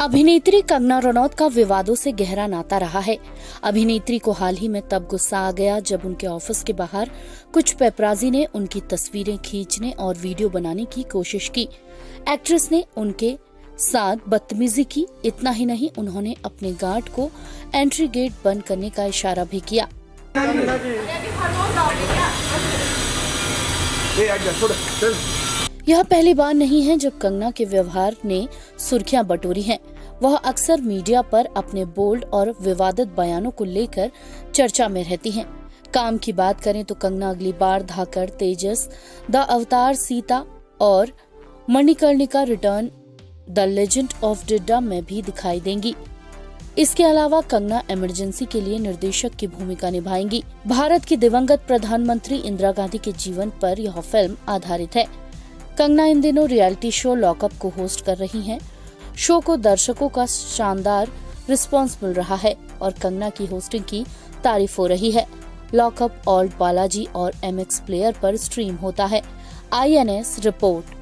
अभिनेत्री कंगना रनौत का विवादों से गहरा नाता रहा है। अभिनेत्री को हाल ही में तब गुस्सा आ गया जब उनके ऑफ़िस के बाहर कुछ पेपराजी ने उनकी तस्वीरें खींचने और वीडियो बनाने की कोशिश की। एक्ट्रेस ने उनके साथ बदतमीजी की, इतना ही नहीं, उन्होंने अपने गार्ड को एंट्री गेट बंद करने का इशारा भी किया। यह पहली बार नहीं है जब कंगना के व्यवहार ने सुर्खियाँ बटोरी हैं। वह अक्सर मीडिया पर अपने बोल्ड और विवादित बयानों को लेकर चर्चा में रहती हैं। काम की बात करें तो कंगना अगली बार धाकर तेजस, द अवतार, सीता और Manikarnika return the legend of Didda में भी दिखाई देंगी इसके अलावा कंगना इमरजेंसी के लिए निर्देशक की भूमिका निभाएँगी भारत की दिवंगत प्रधानमंत्री इंदिरा गांधी के जीवन पर यह फ़िल्म आधारित है कंगना इन दिनों रियलिटी शो लॉकअप को होस्ट कर रही हैं। शो को दर्शकों का शानदार रिस्पांस मिल रहा है और कंगना की होस्टिंग की तारीफ़ हो रही है। लॉकअप ऑल्ड बालाजी और एमएक्स प्लेयर पर स्ट्रीम होता है। IANS report.